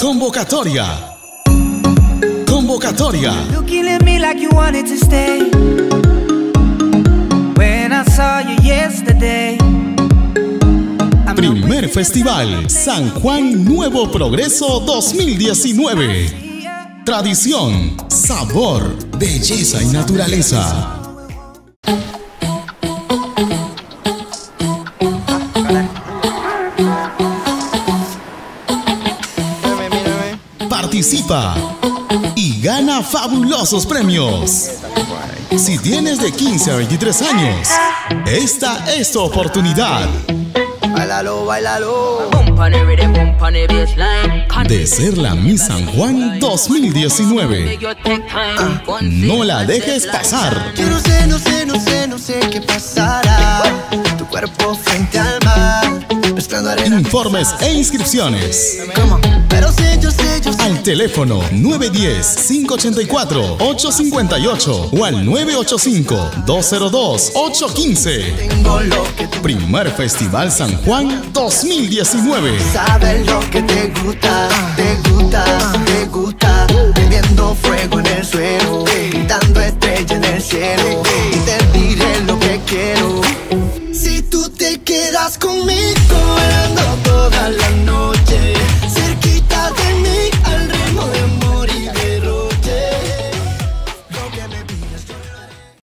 Convocatoria. Convocatoria. Looking at me like you wanted to stay. When I saw you yesterday. I'm Primer Festival San Juan Nuevo Progreso 2019. Tradición, sabor, belleza y naturaleza. Participa y gana fabulosos premios. Si tienes de 15 a 23 años, esta es tu oportunidad Bailalo, bailalo. De ser la Miss San Juan 2019. Make your take time. One No la dejes pasar. Yo no sé, no sé, no sé, no sé qué pasará. Tu cuerpo Informes e inscripciones al teléfono 910-584-858 o al 985-202-815. Tengo lo que tú Primer Festival San Juan 2019. sabes, lo que te gusta, te gusta, te gusta. Bebiendo fuego en el suelo, pintando estrella en el cielo. Y te diré lo que quiero. Si tú te quedas conmigo.